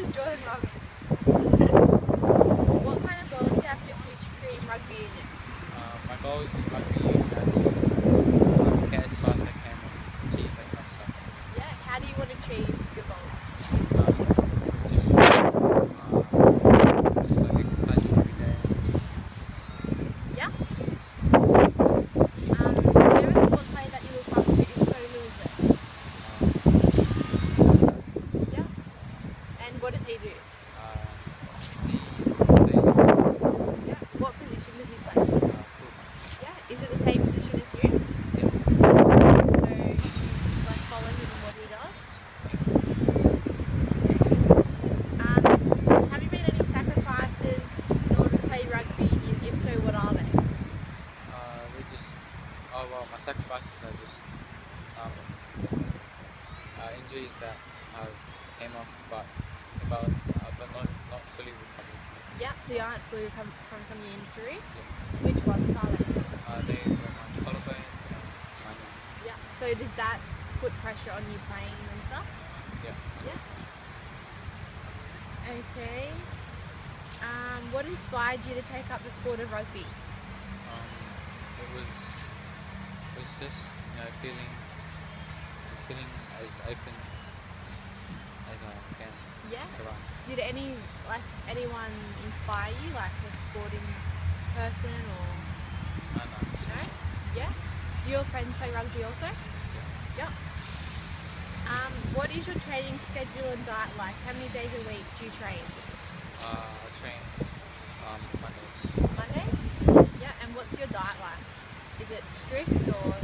is Jordan Roberts. what kind of goals do you have to reach in rugby union? Uh, my goals in rugby union And what does he do? Yeah. What position does he play? Uh, yeah. Is it the same position as you? Yep. So you follow him and what he does? Um, have you made any sacrifices in order to play rugby? If so, what are they? Uh, we just, oh well, my sacrifices are just um, uh, injuries that have came off, but but, uh, but not not fully recovered. Yeah, so you aren't fully recovered from some of your injuries. Which ones are they? Uh, they were my collarbone and my knee. Yeah. So does that put pressure on you playing and stuff? Yeah. Yeah. Okay. Um, what inspired you to take up the sport of rugby? Um, it was it was just you know feeling feeling as open as I can Yeah. Did any like anyone inspire you, like a sporting person or uh, just no? Yeah. Do your friends play rugby also? Yeah. Um, what is your training schedule and diet like? How many days a week do you train? uh, I train um, Mondays. Mondays? Yeah. And what's your diet like? Is it strict or